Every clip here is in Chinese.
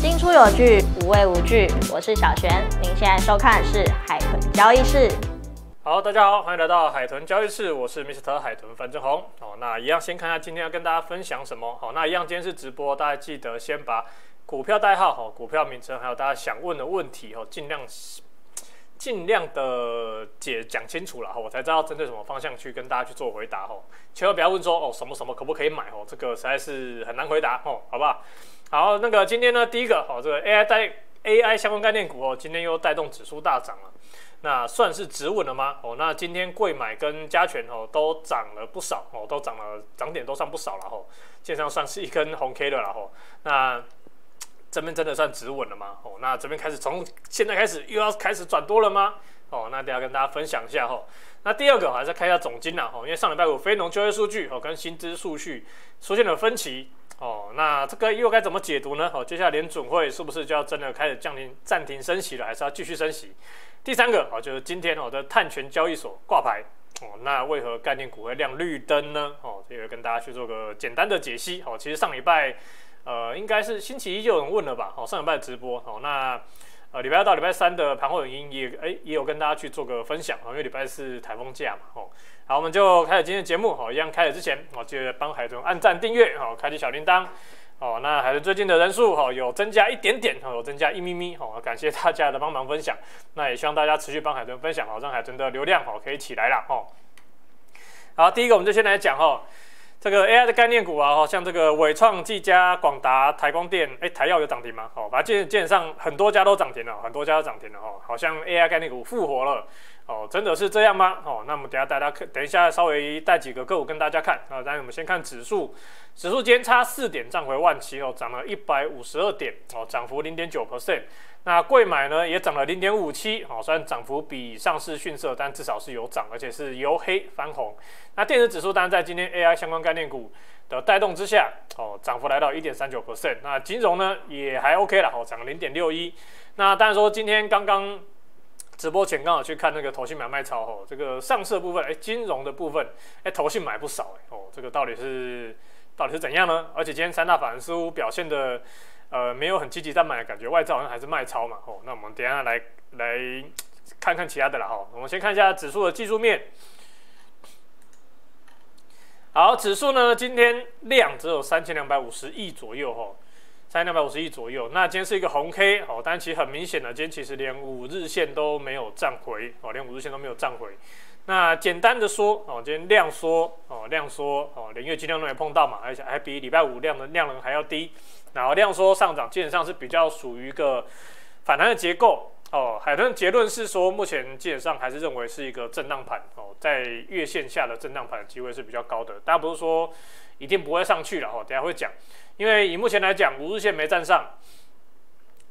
进出有据，无畏无惧。我是小璇，您现在收看的是海豚交易室。好，大家好，欢迎来到海豚交易室，我是 Mr. 海豚范振宏。哦，那一样先看一下今天要跟大家分享什么。好，那一样今天是直播，大家记得先把股票代号、哈股票名称，还有大家想问的问题，哦，尽量尽量的解讲清楚了，哈，我才知道针对什么方向去跟大家去做回答，哈，千万不要问说哦什么什么可不可以买，哦，这个实在是很难回答，哦，好不好？好，那个今天呢，第一个，好，这个 AI 带 AI 相关概念股，哦，今天又带动指数大涨了。那算是止稳了吗？哦，那今天贵买跟加权哦都涨了不少哦，都涨了涨点都算不少了吼，基本上算是一根红 K 的了吼。那这边真的算止稳了吗？哦，那这边开始从现在开始又要开始转多了吗？哦，那等下跟大家分享一下吼。那第二个还是看一下总金啦吼，因为上礼拜五非农就业数据哦跟薪资数据出现了分歧那这个又该怎么解读呢？哦，接下来联准会是不是就要真的开始降停暂停升息了，还是要继续升息？第三个哦，就是今天哦的碳权交易所挂牌哦，那为何概念股会亮绿灯呢？哦，这个跟大家去做个简单的解析哦。其实上礼拜呃应该是星期一就有人问了吧？哦，上礼拜直播哦，那呃礼拜二到礼拜三的盘后影音也哎也有跟大家去做个分享啊，因为礼拜四台风假嘛哦。好，我们就开始今天的节目哦，一样开始之前哦，记得帮海豚按赞订阅哦，开启小铃铛。哦，那还是最近的人数哈有增加一点点，哈有增加一咪咪，哦，感谢大家的帮忙分享，那也希望大家持续帮海豚分享，好让海豚的流量好可以起来了，哦。好，第一个我们就先来讲哈，这个 AI 的概念股啊，哈，像这个伟创、技嘉、广达、台光电，哎，台药有涨停吗？好，反正基本上很多家都涨停了，很多家都涨停了，哈，好像 AI 概念股复活了。哦，真的是这样吗？哦，那么等下大家看，等一下稍微带几个个股跟大家看啊。然我们先看指数，指数间差四点涨回万七哦，涨了一百五十二点哦，涨幅零点九 percent。那贵买呢也涨了零点五七哦，虽然涨幅比上市逊色，但至少是有涨，而且是由黑翻红。那电子指数当然在今天 AI 相关概念股的带动之下哦，涨幅来到一点三九 percent。那金融呢也还 OK 了，哦，涨零点六一。那当然说今天刚刚。直播前刚好去看那个投信买卖超哦，这个上市部分，哎，金融的部分，哎，投信买不少，哎，哦，这个到底是到底是怎样呢？而且今天三大法人似乎表现的，呃，没有很积极在买的感觉，外资好像还是卖超嘛，哦，那我们等下来来看看其他的了，哈，我们先看一下指数的技术面。好，指数呢今天量只有三千两百五十亿左右，哈。三千两百五十亿左右，那今天是一个红 K 哦，但其实很明显的，今天其实连五日线都没有站回哦，连五日线都没有站回。那简单的说哦，今天量缩哦，量缩哦，连月均量都没碰到嘛，而且还比礼拜五量的量能还要低。然后量缩上涨，基本上是比较属于一个反弹的结构哦。海豚结论是说，目前基本上还是认为是一个震荡盘哦，在月线下的震荡盘的机会是比较高的。大家不是说一定不会上去了哦，等下会讲。因为以目前来讲，五日线没站上，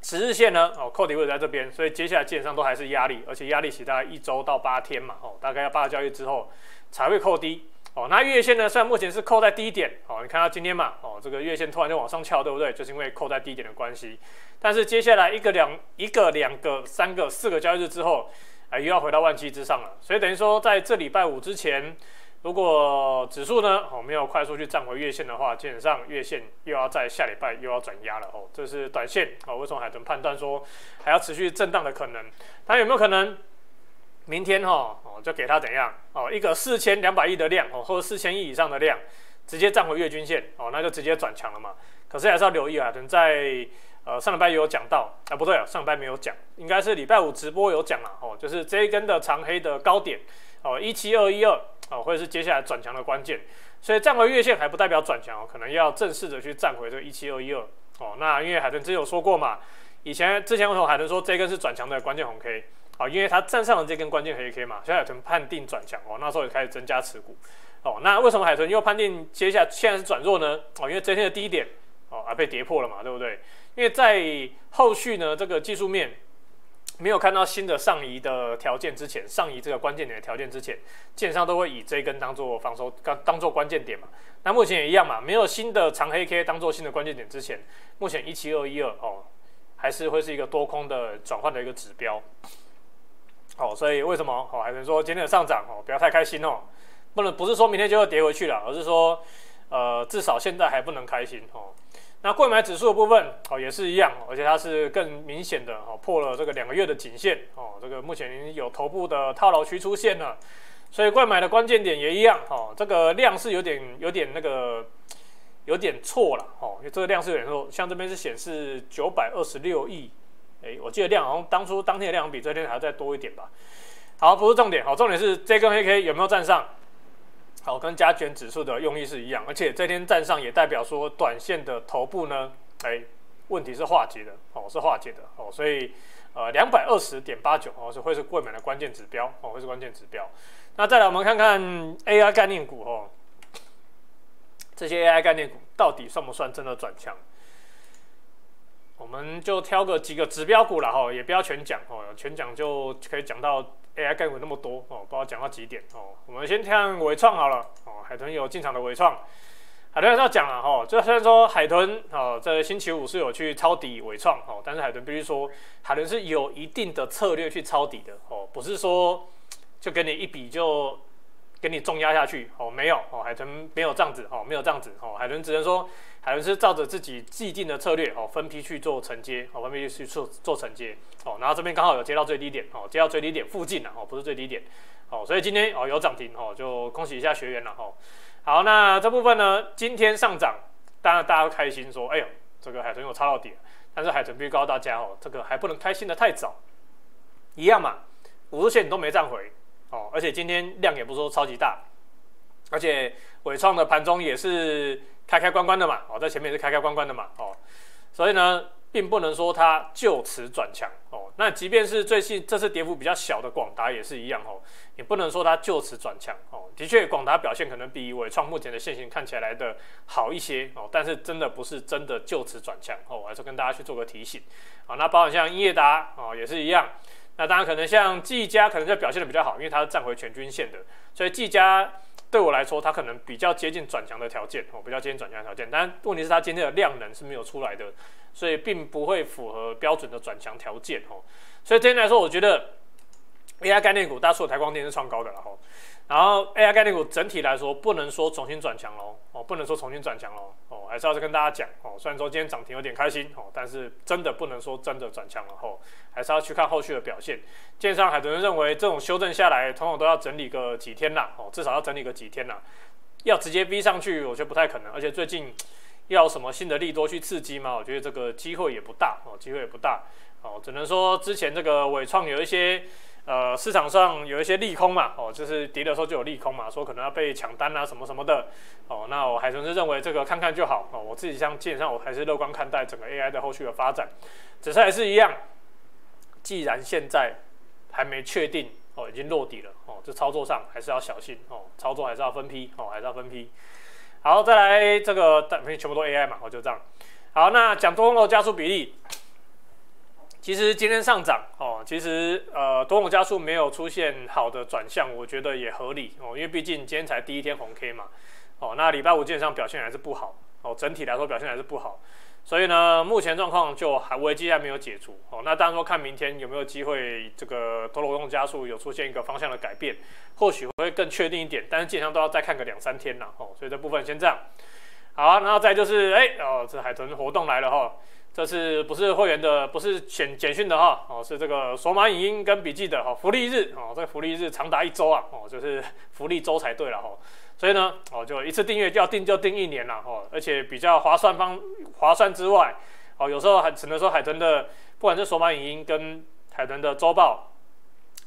十日线呢，哦，扣底位在这边，所以接下来基本上都还是压力，而且压力期大概一周到八天嘛，哦，大概要八个交易之后才会扣低，哦，那月线呢，虽然目前是扣在低点，哦，你看到今天嘛，哦，这个月线突然就往上翘，对不对？就是因为扣在低点的关系，但是接下来一个两一个两个三个四个交易日之后，啊，又要回到万七之上了，所以等于说在这礼拜五之前。如果指数呢，哦没有快速去站回月线的话，基本上月线又要在下礼拜又要转压了哦。这是短线哦。为什么海豚判断说还要持续震荡的可能？它有没有可能明天哈哦就给它怎样哦一个四千两百亿的量哦，或者四千亿以上的量直接站回月均线哦，那就直接转强了嘛。可是还是要留意海豚在呃上礼拜有讲到啊，不对啊，上礼拜没有讲，应该是礼拜五直播有讲了哦，就是这一根的长黑的高点哦一七二一二。哦，或者是接下来转强的关键，所以站回月线还不代表转强哦，可能要正式的去站回这个一七二一二哦。那因为海豚之前有说过嘛，以前之前我海豚说这根是转强的关键红 K 哦，因为它站上了这根关键黑 K 嘛，所以海豚判定转强哦，那时候也开始增加持股哦。那为什么海豚又判定接下来现在是转弱呢？哦，因为这天的低点哦而被跌破了嘛，对不对？因为在后续呢这个技术面。没有看到新的上移的条件之前，上移这个关键点的条件之前，基本上都会以这根当做防守，当当做关键点嘛。那目前也一样嘛，没有新的长黑 K 当做新的关键点之前，目前一七二一二哦，还是会是一个多空的转换的一个指标。哦，所以为什么？哦，还能说今天的上涨哦，不要太开心哦，不能不是说明天就要跌回去了，而是说呃，至少现在还不能开心哦。那购买指数的部分哦也是一样，而且它是更明显的哦破了这个两个月的颈线哦，这个目前有头部的套牢区出现了，所以购买的关键点也一样哦，这个量是有点有点那个有点错了哦，因为这个量是有点错，像这边是显示九百二十六亿，哎，我记得量好像当初当天的量比这天还要再多一点吧。好，不是重点，好，重点是这根黑 K 有没有站上？好，跟加权指数的用意是一样，而且这天站上也代表说短线的头部呢，哎，问题是化解的，哦，是化解的，哦，所以呃，两百二十点八九哦是会是贵买的关键指标，哦，会是关键指标。那再来我们看看 AI 概念股哦，这些 AI 概念股到底算不算真的转强？我们就挑个几个指标股了哈，也不要全讲哦，全讲就可以讲到。AI 概念股那么多哦，不知道讲到几点哦。我们先看伟创好了哦，海豚有进场的伟创，海豚要讲了哈。就虽然说海豚哦，在星期五是有去抄底伟创哦，但是海豚必须说，海豚是有一定的策略去抄底的哦，不是说就给你一笔就给你重压下去哦，没有哦，海豚没有这样子哦，没有这样子哦，海豚只能说。海豚是照着自己既定的策略哦，分批去做承接哦，分批去做做承接哦，然后这边刚好有接到最低点哦，接到最低点附近了哦，不是最低点哦，所以今天哦有涨停哦，就恭喜一下学员了哦。好，那这部分呢，今天上涨，当然大家都开心说，哎呦，这个海豚有抄到底了，但是海豚必须告诉大家哦，这个还不能开心的太早，一样嘛，五日线你都没站回哦，而且今天量也不是说超级大，而且伟创的盘中也是。开开关关的嘛，哦，在前面是开开关关的嘛，哦，所以呢，并不能说它就此转强，哦，那即便是最近这次跌幅比较小的广达也是一样，哦，也不能说它就此转强，哦，的确广达表现可能比伟创目前的现形看起来的好一些，哦，但是真的不是真的就此转强，哦，我还是跟大家去做个提醒，啊，那包括像英业达，哦，也是一样，那当然可能像技嘉可能就表现的比较好，因为它是站回全均线的，所以技嘉。对我来说，它可能比较接近转强的条件哦，比较接近转强的条件。但问题是它今天的量能是没有出来的，所以并不会符合标准的转强条件哦。所以今天来说，我觉得 AI 概念股，大家说台光电是创高的了哈。然后 AI 概念股整体来说，不能说重新转强喽，哦，不能说重新转强喽，哦，还是要跟大家讲哦。虽然说今天涨停有点开心哦，但是真的不能说真的转强了哦，还是要去看后续的表现。建商海豚认为，这种修正下来，统统都要整理个几天啦，哦，至少要整理个几天啦。要直接逼上去，我觉得不太可能。而且最近要什么新的利多去刺激嘛，我觉得这个机会也不大哦，机会也不大哦，只能说之前这个伟创有一些。呃，市场上有一些利空嘛，哦，就是跌的时候就有利空嘛，说可能要被抢单啊，什么什么的，哦，那我海豚是认为这个看看就好，哦，我自己像基本上我还是乐观看待整个 AI 的后续的发展，只是还是一样，既然现在还没确定，哦，已经落底了，哦，这操作上还是要小心，哦，操作还是要分批，哦，还是要分批。好，再来这个，全部都 AI 嘛，哦，就这样。好，那讲多空加速比例。其实今天上涨哦，其实呃多空加速没有出现好的转向，我觉得也合理哦，因为毕竟今天才第一天红 K 嘛，哦，那礼拜五基本上表现还是不好哦，整体来说表现还是不好，所以呢，目前状况就还危机还没有解除哦，那当然说看明天有没有机会这个多空加速有出现一个方向的改变，或许会更确定一点，但是基本上都要再看个两三天了哦，所以这部分先这样，好，然后再就是哎哦，这海豚活动来了哈。这是不是会员的？不是简简讯的哈哦，是这个索马影音跟笔记的哈福利日哦，这个福利日长达一周啊哦，就是福利周才对了哈。所以呢哦，就一次订阅要订就订一年了哦，而且比较划算方划算之外哦，有时候还只能说海豚的，不管是索马影音跟海豚的周报，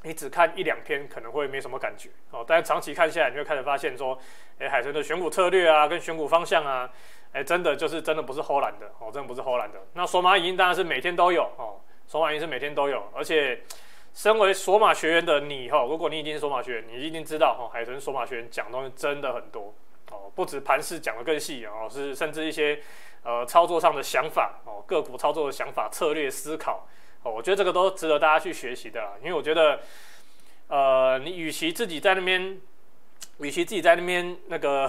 你只看一两篇可能会没什么感觉哦，但是长期看下来，你会开始发现说，哎，海豚的选股策略啊，跟选股方向啊。哎，真的就是真的不是偷懒的哦，真的不是偷懒的。那索马影音当然是每天都有哦，索马影音是每天都有，而且身为索马学员的你哈，如果你已经是索马学员，你一定知道哈，海豚索马学员讲东西真的很多哦，不止盘势讲的更细哦，是甚至一些呃操作上的想法哦，个股操作的想法、策略思考哦，我觉得这个都值得大家去学习的，因为我觉得呃，你与其自己在那边，与其自己在那边那个。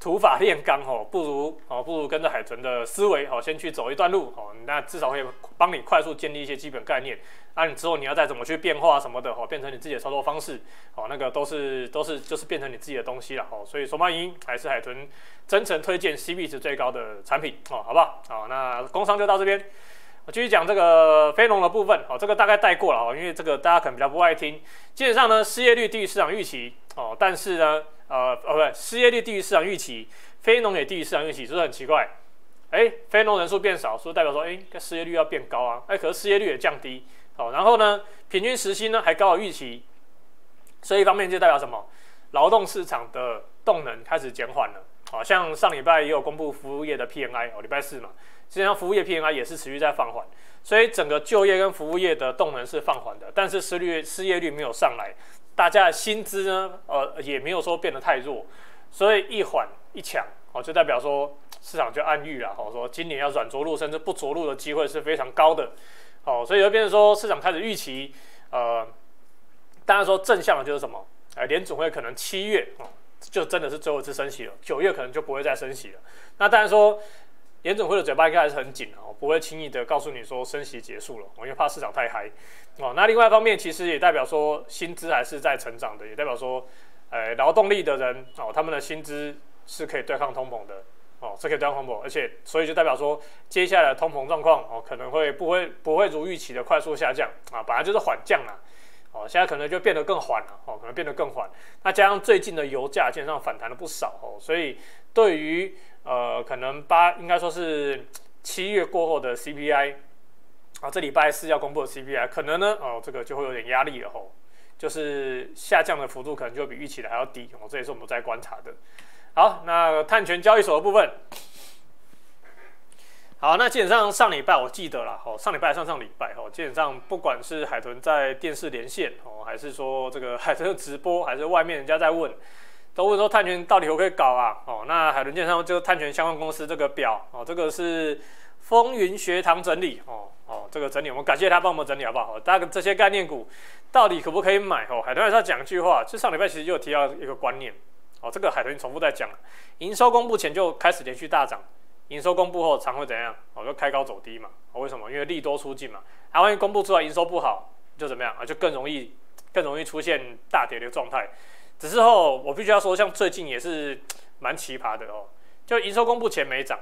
土法炼钢哦，不如哦，不如跟着海豚的思维哦，先去走一段路哦，那至少会帮你快速建立一些基本概念。那你之后你要再怎么去变化什么的，哦，变成你自己的操作方式，哦，那个都是都是就是变成你自己的东西了，哦，所以索马银还是海豚真诚推荐 CP 值最高的产品，哦，好不好？好，那工商就到这边。我继续讲这个非农的部分，哦，这个大概带过了哦，因为这个大家可能比较不爱听。基本上呢，失业率低于市场预期，哦，但是呢，呃，哦，不，失业率低于市场预期，非农也低于市场预期，是不是很奇怪？哎，非农人数变少，是不是代表说，哎，失业率要变高啊？哎，可是失业率也降低，哦，然后呢，平均时薪呢还高于预期，所以一方面就代表什么？劳动市场的动能开始减缓了，好像上礼拜也有公布服务业的 PMI，哦，礼拜四嘛。实际上，服务业 PMI 也是持续在放缓，所以整个就业跟服务业的动能是放缓的，但是失率失业率没有上来，大家的薪资呢，呃，也没有说变得太弱，所以一缓一抢，哦，就代表说市场就暗喻了，哦，说今年要软着陆甚至不着陆的机会是非常高的，哦，所以就变成说市场开始预期，呃，当然说正向的就是什么，哎，联总会可能七月哦，就真的是最后一次升息了，九月可能就不会再升息了，那当然说。联总会的嘴巴应该还是很紧哦，不会轻易的告诉你说升息结束了，我因为怕市场太嗨哦。那另外一方面，其实也代表说薪资还是在成长的，也代表说，呃，劳动力的人哦，他们的薪资是可以对抗通膨的哦，是可以对抗通膨，而且所以就代表说，接下来通膨状况哦，可能会不会不会如预期的快速下降啊，本来就是缓降啊，哦，现在可能就变得更缓了哦，可能变得更缓。那加上最近的油价基本上反弹了不少哦，所以对于呃，可能八应该说是七月过后的 CPI 啊，这礼拜四要公布的 CPI，可能呢，哦，这个就会有点压力了吼，就是下降的幅度可能就比预期的还要低哦，这也是我们在观察的。好，那碳权交易所的部分，好，那基本上上礼拜我记得了，哦，上礼拜上上礼拜哦，基本上不管是海豚在电视连线哦，还是说这个海豚的直播，还是外面人家在问。都问说碳权到底可不可以搞啊？哦，那海豚健商就碳权相关公司这个表哦，这个是风云学堂整理哦哦，这个整理我们感谢他帮我们整理好不好？大家这些概念股到底可不可以买？哦，海豚还是要讲一句话，就上礼拜其实就有提到一个观念哦，这个海豚重复在讲，营收公布前就开始连续大涨，营收公布后常会怎样？我，就开高走低嘛。哦，为什么？因为利多出尽嘛。啊，万一公布出来营收不好，就怎么样啊？就更容易更容易出现大跌的状态。只是后，我必须要说，像最近也是蛮奇葩的哦。就营收公布前没涨，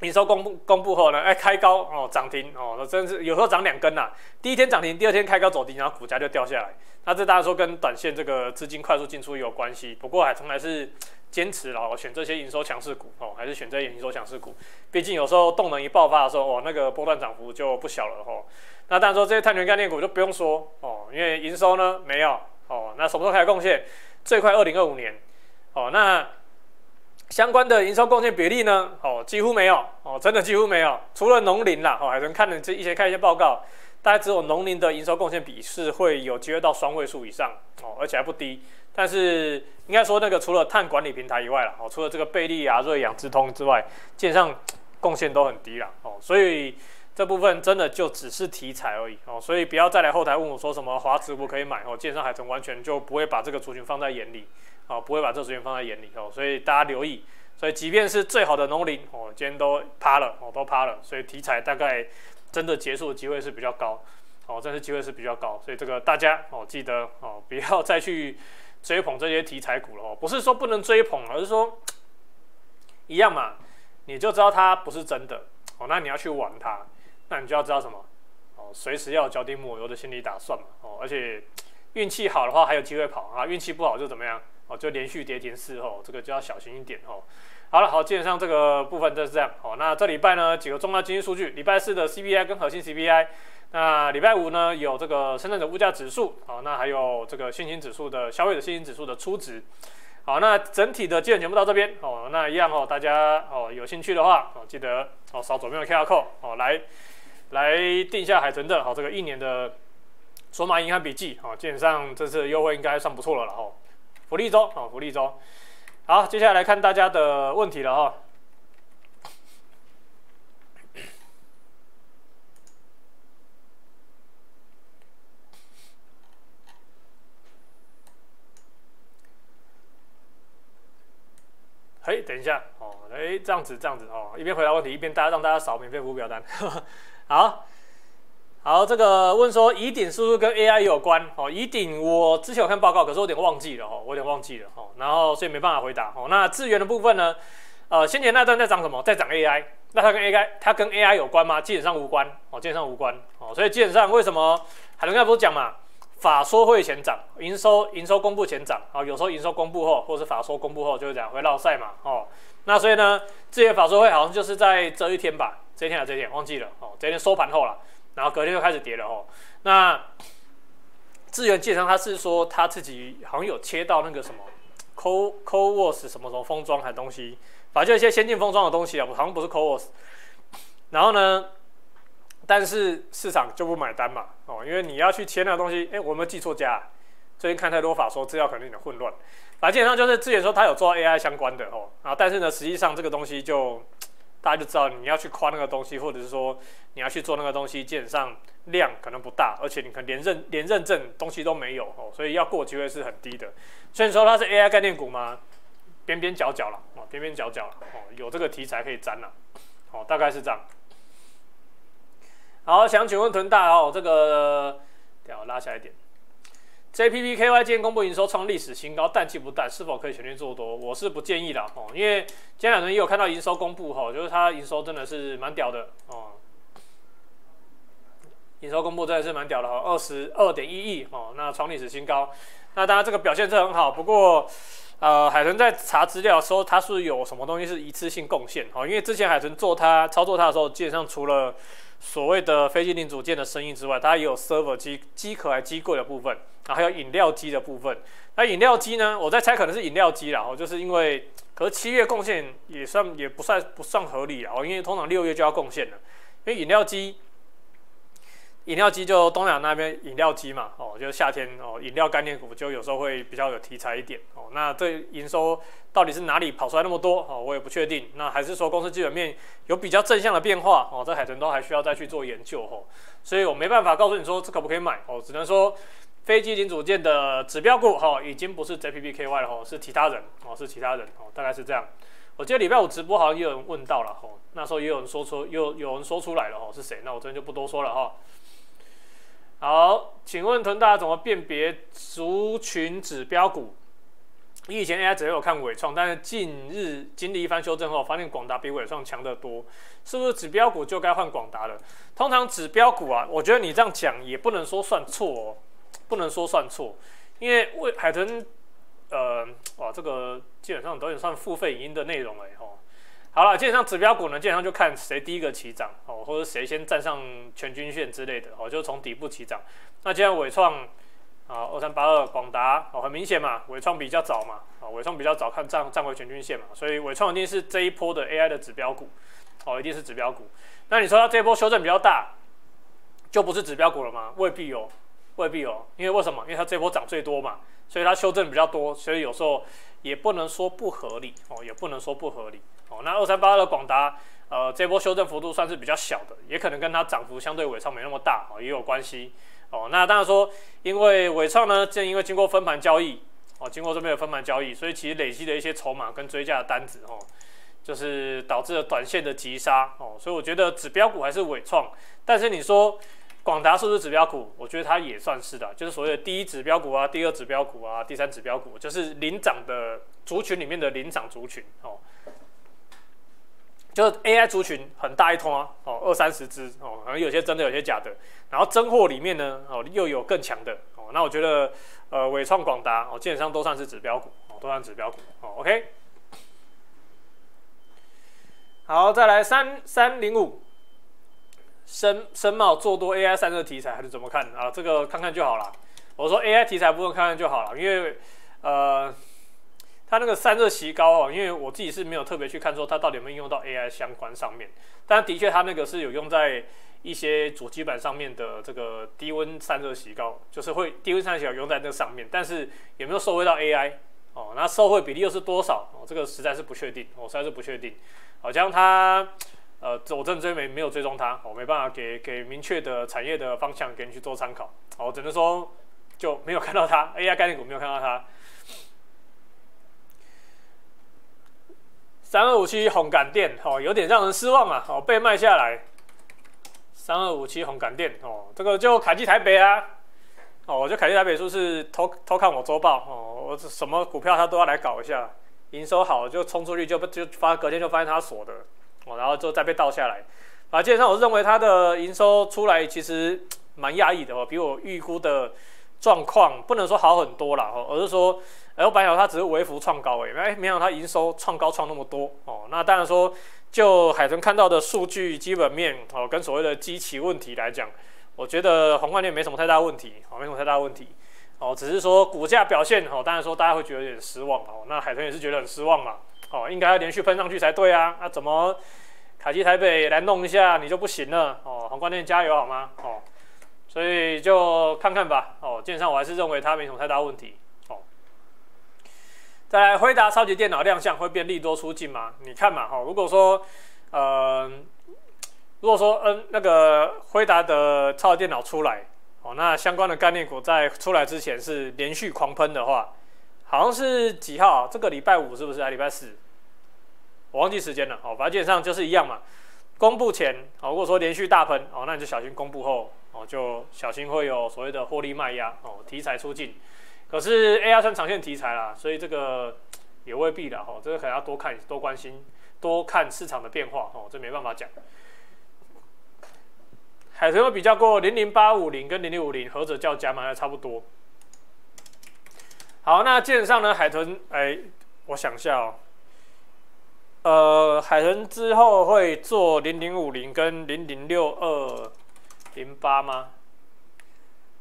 营收公布公布后呢，哎开高哦涨停哦，那真是有时候涨两根呐。第一天涨停，第二天开高走低，然后股价就掉下来。那这当然说跟短线这个资金快速进出有关系。不过还从来是坚持了选这些营收强势股哦，还是选这些营收强势股。毕竟有时候动能一爆发的时候，哦那个波段涨幅就不小了哦。那当然说这些碳权概念股就不用说哦，因为营收呢没有。哦，那什么时候开始贡献？最快二零二五年。哦，那相关的营收贡献比例呢？哦，几乎没有。哦，真的几乎没有。除了农林啦，哦，海豚看了这一些看一些报告，大家只有农林的营收贡献比是会有机会到双位数以上。哦，而且还不低。但是应该说那个除了碳管理平台以外了，哦，除了这个贝利啊、瑞阳、智通之外，基本上贡献都很低了。哦，所以。这部分真的就只是题材而已哦，所以不要再来后台问我说什么华慈不可以买哦，建商海豚完全就不会把这个族群放在眼里哦，不会把这个族群放在眼里哦，所以大家留意，所以即便是最好的农林哦，今天都趴了哦，都趴了，所以题材大概真的结束的机会是比较高哦，真是机会是比较高，所以这个大家哦记得哦，不要再去追捧这些题材股了哦，不是说不能追捧，而是说一样嘛，你就知道它不是真的哦，那你要去玩它。那你就要知道什么哦，随时要脚底抹油的心理打算嘛哦，而且运气好的话还有机会跑啊，运气不好就怎么样哦，就连续跌停四后，这个就要小心一点哦。好了，好，基本上这个部分就是这样哦。那这礼拜呢几个重要经济数据，礼拜四的 CPI 跟核心 CPI，那礼拜五呢有这个深圳的物价指数哦，那还有这个信心指数的消费者信心指数的初值。好，那整体的基本全部到这边哦，那一样哦，大家哦有兴趣的话哦，记得哦扫左边的 QR code 哦来。来定下海豚的好，这个一年的索马银行笔记啊，基本上这次优惠应该算不错了了哈。福利周啊，福利周。好，接下来来看大家的问题了哈。嘿，等一下哦，哎，这样子这样子哦，一边回答问题，一边大家让大家扫免费服务表单。好，好，这个问说乙鼎是不是跟 AI 有关？哦，乙鼎我之前有看报告，可是我有点忘记了哦，我有点忘记了哦，然后所以没办法回答哦。那资源的部分呢？呃，先前那段在涨什么？在涨 AI，那它跟 AI 它跟 AI 有关吗？基本上无关哦，基本上无关哦。所以基本上为什么海伦刚不是讲嘛？法说会前涨，营收营收公布前涨啊，有时候营收公布后，或者是法说公布后就会讲会落赛嘛哦。那所以呢，这些法说会好像就是在这一天吧，这一天还是这一天忘记了哦，这一天收盘后了。然后隔天就开始跌了哦。那资源介绍他是说他自己好像有切到那个什么 Co CoWoS 什么什么封装还东西，反正就一些先进封装的东西啊，好像不是 CoWoS。然后呢，但是市场就不买单嘛哦，因为你要去切那个东西，哎，我们记错家，最近看太多法说资料可能有点混乱。反正基本上就是智源说他有做 AI 相关的哦，啊，但是呢，实际上这个东西就。大家就知道你要去夸那个东西，或者是说你要去做那个东西，基本上量可能不大，而且你可能连认连认证东西都没有哦，所以要过机会是很低的。所以说它是 AI 概念股吗？边边角角了哦，边边角角了哦，有这个题材可以沾了哦，大概是这样。好，想请问屯大哦，这个等下拉下一点。JPPKY 今天公布营收创历史新高，淡季不淡，是否可以全力做多？我是不建议的哦，因为今天两人也有看到营收公布哈，就是它营收真的是蛮屌的哦，营收公布真的是蛮屌的哈，二十二点一亿哦，那创历史新高。那当然这个表现是很好，不过呃，海豚在查资料的时候，它是有什么东西是一次性贡献哦？因为之前海豚做它操作它的时候，基本上除了所谓的非机零组件的生意之外，它也有 server 机机壳还机柜的部分。啊，还有饮料机的部分。那饮料机呢？我在猜可能是饮料机啦，哦，就是因为，可是七月贡献也算也不算不算合理啊，哦，因为通常六月就要贡献了，因为饮料机，饮料机就东南亚那边饮料机嘛，哦，就是夏天哦，饮料概念股就有时候会比较有题材一点，哦，那这营收到底是哪里跑出来那么多？哦，我也不确定。那还是说公司基本面有比较正向的变化？哦，这海豚都还需要再去做研究，哦，所以我没办法告诉你说这可不可以买，哦，只能说。飞机零组件的指标股哈，已经不是 JPPKY 了哈，是其他人哦，是其他人哦，大概是这样。我记得礼拜五直播好像也有人问到了哈，那时候也有人说出，有有人说出来了哈，是谁？那我这边就不多说了哈。好，请问屯大怎么辨别族群指标股？你以前 AI 只有看伟创，但是近日经历一番修正后，发现广达比伟创强得多，是不是指标股就该换广达了？通常指标股啊，我觉得你这样讲也不能说算错哦。不能说算错，因为为海豚，呃，哇，这个基本上都有算付费影音的内容了哦。好了，基本上指标股呢，基本上就看谁第一个起涨哦，或者谁先站上全均线之类的哦，就从底部起涨。那既然伟创啊，二三八二广达哦，很明显嘛，伟创比较早嘛，啊，伟创比较早看站站回全均线嘛，所以伟创一定是这一波的 AI 的指标股哦，一定是指标股。那你说它这一波修正比较大，就不是指标股了吗？未必哦。未必哦，因为为什么？因为它这波涨最多嘛，所以它修正比较多，所以有时候也不能说不合理哦，也不能说不合理哦。那二三八的广达，呃，这波修正幅度算是比较小的，也可能跟它涨幅相对伟创没那么大哦，也有关系哦。那当然说，因为伟创呢，正因为经过分盘交易哦，经过这边的分盘交易，所以其实累积的一些筹码跟追加的单子哦，就是导致了短线的急杀哦。所以我觉得指标股还是伟创，但是你说。广达是不是指标股？我觉得它也算是的，就是所谓的第一指标股啊，第二指标股啊，第三指标股，就是领涨的族群里面的领涨族群哦。就是 AI 族群很大一通啊，哦，二三十只哦，可能有些真的，有些假的。然后真货里面呢，哦，又有更强的哦。那我觉得，呃，伟创、广达哦，基本上都算是指标股哦，都算指标股哦。OK，好，再来三三零五。深深茂做多 AI 散热题材还是怎么看啊？这个看看就好了。我说 AI 题材部分看看就好了，因为呃，它那个散热席高哦，因为我自己是没有特别去看说它到底有没有用到 AI 相关上面，但的确它那个是有用在一些主机板上面的这个低温散热席高，就是会低温散热席高用在那上面，但是有没有受惠到 AI 哦？那受惠比例又是多少哦？这个实在是不确定，我实在是不确定。好像它。呃，我真的追没没有追踪它，我没办法给给明确的产业的方向给你去做参考，我只能说就没有看到它 AI 概念股没有看到它。三二五七红感电，哦，有点让人失望啊，哦，被卖下来。三二五七红港电哦，这个就凯基台北啊，哦，我觉得凯基台北是不是偷偷看我周报哦？我什么股票他都要来搞一下，营收好就冲出去就就发隔天就发现它锁的然后就再被倒下来。啊，基本上我认为它的营收出来其实蛮压抑的哦，比我预估的状况不能说好很多啦哦，而是说，哎，我本来它只是微幅创高哎，哎，没想到它营收创高创那么多哦，那当然说。就海豚看到的数据基本面哦，跟所谓的机器问题来讲，我觉得宏观链没什么太大问题，哦，没什么太大问题，哦，只是说股价表现哦，当然说大家会觉得有点失望哦，那海豚也是觉得很失望嘛，哦，应该要连续喷上去才对啊，那怎么凯基台北来弄一下你就不行了哦，宏观链加油好吗？哦，所以就看看吧，哦，基本上我还是认为它没什么太大问题。在辉达超级电脑亮相会变利多出尽吗？你看嘛，哈，如果说，呃，如果说，嗯，那个辉达的超级电脑出来，哦，那相关的概念股在出来之前是连续狂喷的话，好像是几号？这个礼拜五是不是？还礼拜四？我忘记时间了，哦，反正基本上就是一样嘛。公布前，哦，如果说连续大喷，哦，那你就小心公布后，哦，就小心会有所谓的获利卖压，哦，题材出尽。可是 AI 算长线题材啦，所以这个 也未必的哈，这个可能要多看、多关心、多看市场的变化哦，这没办法讲。海豚有比较过零零八五零跟零零五零，何者较佳嘛？还差不多。好，那基本上呢，海豚，哎，我想一下哦，呃，海豚之后会做零零五零跟零零六二零八吗？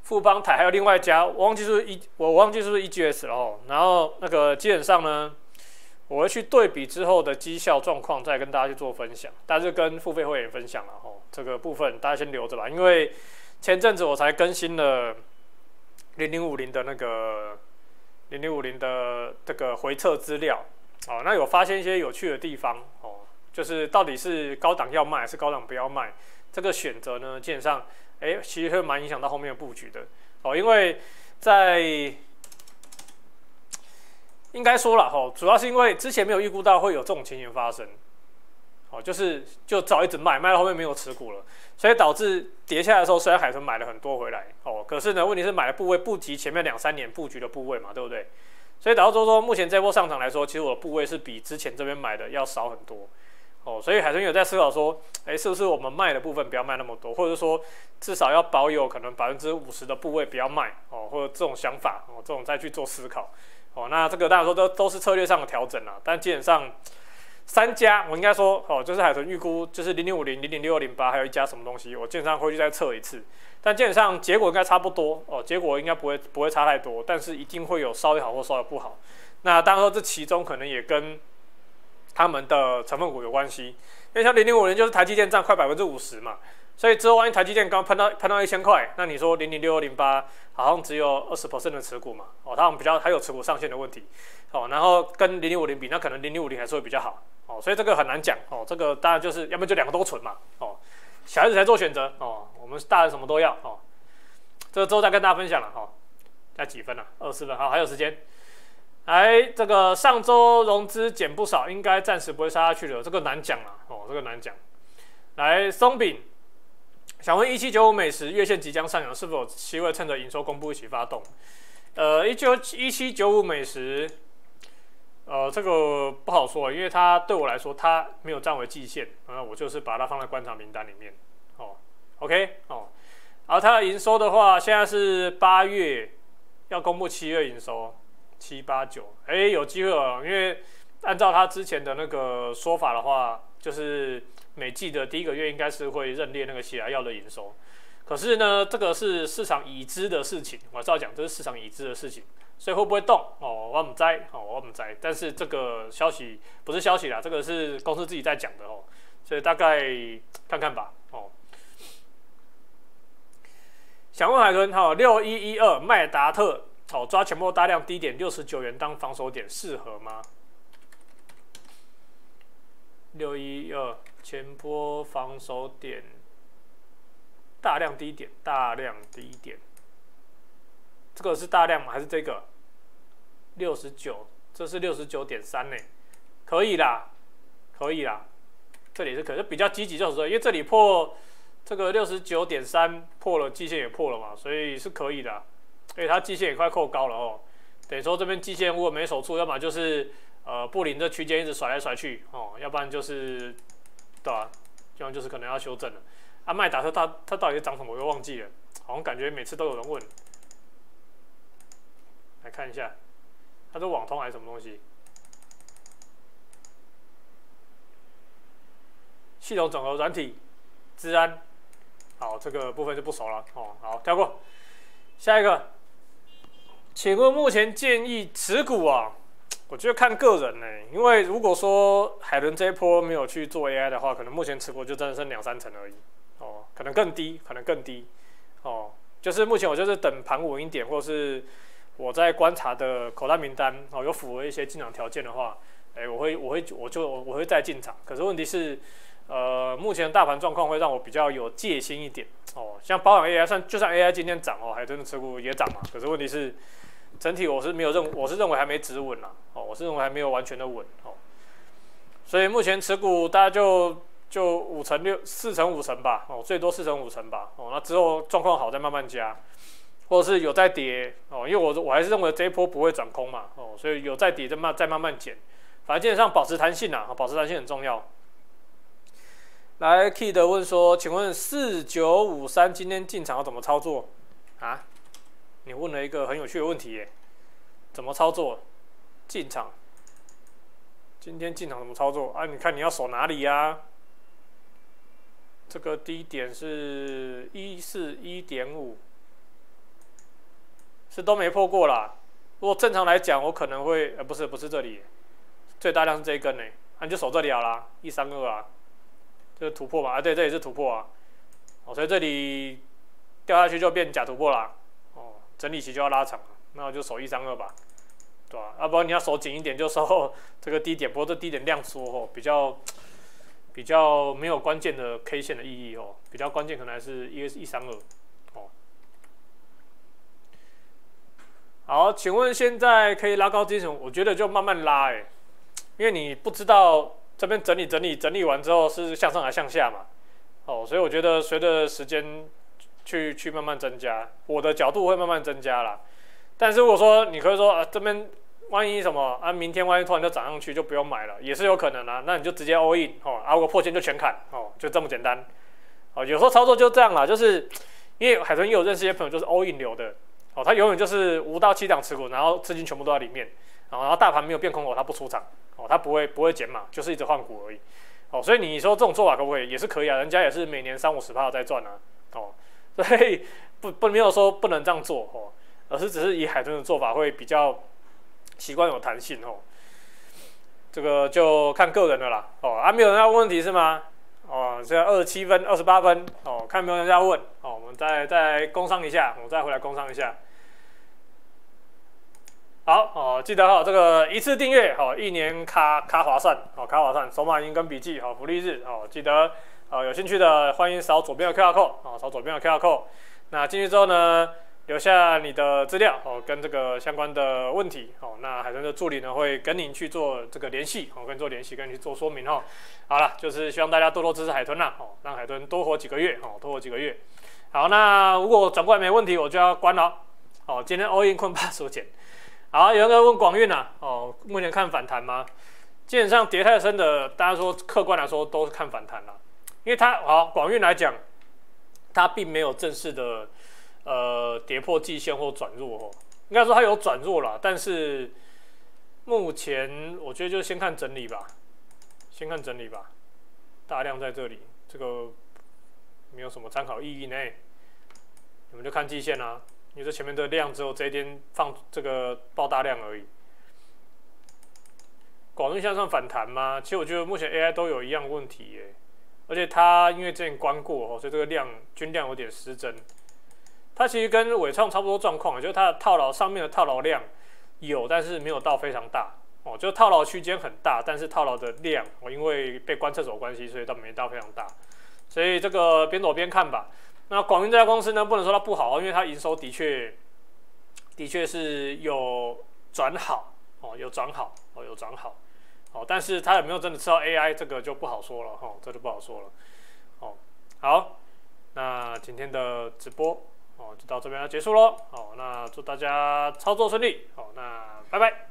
富邦台还有另外一家，我忘记是一，我忘记是不是 EGS 了哦。然后那个基本上呢，我会去对比之后的绩效状况，再跟大家去做分享。但是跟付费会员分享了哦，这个部分大家先留着吧，因为前阵子我才更新了零零五零的那个零零五零的这个回测资料哦，那有发现一些有趣的地方哦，就是到底是高档要卖还是高档不要卖，这个选择呢，基本上。哎，其实会蛮影响到后面的布局的哦，因为在应该说了哈，主要是因为之前没有预估到会有这种情形发生，哦，就是就早一直卖，卖到后面没有持股了，所以导致跌下来的时候，虽然海豚买了很多回来哦，可是呢，问题是买的部位不及前面两三年布局的部位嘛，对不对？所以导致说说目前这波上涨来说，其实我的部位是比之前这边买的要少很多。哦，所以海豚有在思考说，哎，是不是我们卖的部分不要卖那么多，或者说至少要保有可能百分之五十的部位不要卖哦，或者这种想法哦，这种再去做思考哦。那这个大家说都都是策略上的调整啦，但基本上三家我应该说哦，就是海豚预估就是零零五零、零零六二零八，还有一家什么东西，我基本上回去再测一次，但基本上结果应该差不多哦，结果应该不会不会差太多，但是一定会有稍微好或稍微不好。那当然说这其中可能也跟他们的成分股有关系，因为像零零五零就是台积电占快百分之五十嘛，所以之后万一台积电刚喷到喷到一千块，那你说零零六二零八好像只有二十 percent 的持股嘛，哦，他们比较还有持股上限的问题，哦，然后跟零零五零比，那可能零零五零还是会比较好，哦，所以这个很难讲，哦，这个当然就是要么就两个都存嘛，哦，小孩子才做选择，哦，我们大人什么都要，哦，这个之后再跟大家分享了，哦，加几分了？二十分，好，还有时间。哎，这个上周融资减不少，应该暂时不会杀下去了。这个难讲啊，哦，这个难讲。来，松饼，想问一七九五美食月线即将上扬，是否有机会趁着营收公布一起发动？呃，一九一七九五美食，呃，这个不好说，因为它对我来说，它没有站为季线，啊，我就是把它放在观察名单里面。哦，OK，哦，而它的营收的话，现在是八月要公布七月营收。七八九，哎，有机会哦，因为按照他之前的那个说法的话，就是每季的第一个月应该是会认列那个血压药的营收。可是呢，这个是市场已知的事情，我照讲这是市场已知的事情，所以会不会动哦？我们在哦，我们在，但是这个消息不是消息啦，这个是公司自己在讲的哦，所以大概看看吧哦。想问海豚，好，六一一二麦达特。好，抓全波大量低点六十九元当防守点适合吗？六一二前波防守点，大量低点，大量低点，这个是大量吗？还是这个六十九？这是六十九点三呢，可以啦，可以啦，这里是可是比较积极就是说，因为这里破这个六十九点三破了，季线也破了嘛，所以是可以的。而且它季线也快扣高了哦，等于说这边季线如果没守住，要么就是呃布林这区间一直甩来甩去哦，要不然就是对吧？要不然就是可能要修正了。啊，麦达特他他到底是涨什么？我又忘记了，好像感觉每次都有人问。来看一下，它是网通还是什么东西？系统整合软体，治安，好，这个部分就不熟了哦。好，跳过。下一个，请问目前建议持股啊？我觉得看个人呢，因为如果说海伦这一波没有去做 AI 的话，可能目前持股就真的剩两三成而已，可能更低，可能更低哦。就是目前我就是等盘稳一点，或是我在观察的口袋名单哦，有符合一些进场条件的话，哎，我会我会我就我会再进场。可是问题是。呃，目前大盘状况会让我比较有戒心一点哦。像保养 AI，算就算 AI 今天涨哦，海豚的持股也涨嘛。可是问题是，整体我是没有认，我是认为还没止稳啦。哦，我是认为还没有完全的稳哦。所以目前持股大家就就五成六四成五成吧哦，最多四成五成吧哦。那之后状况好再慢慢加，或者是有在跌哦，因为我我还是认为这一波不会转空嘛哦，所以有在跌再慢再慢慢减，反正基本上保持弹性啊，保持弹性很重要。来，Key 的问说，请问四九五三今天进场要怎么操作啊？你问了一个很有趣的问题耶，怎么操作进场？今天进场怎么操作啊？你看你要守哪里呀？这个低点是一四一点五，是都没破过啦。如果正常来讲，我可能会呃，不是不是这里，最大量是这一根呢，那你就守这里好啦，一三二啊。这个突破嘛，啊对，这也是突破啊，哦，所以这里掉下去就变假突破啦，哦，整理期就要拉长了，那我就守一三二吧，对吧？要不然你要守紧一点，就守 这个低点，不过这低点量缩哦，比较比较没有关键的 K 线的意义哦，比较关键可能还是一一三二，哦，好，请问现在可以拉高金属？我觉得就慢慢拉哎，因为你不知道。这边整理整理整理完之后是向上还向下嘛？哦，所以我觉得随着时间去去慢慢增加，我的角度会慢慢增加啦。但是如果说你可以说啊，这边万一什么啊，明天万一突然就涨上去就不用买了，也是有可能啊。那你就直接 all in 哦，啊，我破线就全砍哦，就这么简单。哦，有时候操作就这样啦，就是因为海豚也有认识一些朋友就是 all in 流的，哦，他永远就是五到七档持股，然后资金全部都在里面，然后大盘没有变空哦，他不出场。哦，它不会不会减码，就是一直换股而已。哦，所以你说这种做法可不可以？也是可以啊，人家也是每年三五十趴在赚啊。哦，所以不不没有说不能这样做哦，而是只是以海豚的做法会比较习惯有弹性哦。这个就看个人的啦。哦，啊，没有人要问问题是吗？哦，现在二十七分、二十八分。哦，看没有人要问。哦，我们再再工商一下，我再回来工商一下。好哦，记得哈，这个一次订阅好，一年卡卡划算哦，卡划算，手码银跟笔记好，福利日哦，记得哦，有兴趣的欢迎扫左边的 QR code 哦，扫左边的 QR code。那进去之后呢，留下你的资料哦，跟这个相关的问题哦，那海豚的助理呢会跟您去做这个联系哦，跟做联系，跟你去做说明哦。好了，就是希望大家多多支持海豚啦哦，让海豚多活几个月哦，多活几个月。好，那如果转过来没问题，我就要关了。哦，今天 all in 困怕收减。好，有人在问广运呐，哦，目前看反弹吗？基本上跌太深的，大家说客观来说都是看反弹啦，因为它好广运来讲，它并没有正式的呃跌破季线或转弱哦，应该说它有转弱了，但是目前我觉得就先看整理吧，先看整理吧，大量在这里，这个没有什么参考意义呢，你们就看季线啊。你这前面的量只有这一天放这个爆大量而已。广东向上反弹吗？其实我觉得目前 AI 都有一样问题耶，而且它因为之前关过哦，所以这个量均量有点失真。它其实跟伟创差不多状况，就是它的套牢上面的套牢量有，但是没有到非常大哦，就套牢区间很大，但是套牢的量哦，因为被关厕所关系，所以倒没到非常大。所以这个边走边看吧。那广云这家公司呢，不能说它不好，因为它营收的确，的确是有转好哦，有转好哦，有转好哦，但是它有没有真的吃到 AI，这个就不好说了哈，这就不好说了哦。好，那今天的直播哦就到这边要结束喽。好，那祝大家操作顺利。好，那拜拜。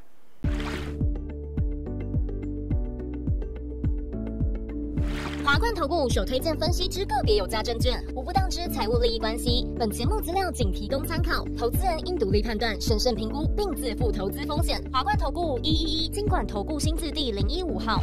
华冠投顾所推荐分析之个别有价证券，无不当之财务利益关系。本节目资料仅提供参考，投资人应独立判断、审慎评估，并自负投资风险。华冠投顾一一一金管投顾新字第零一五号。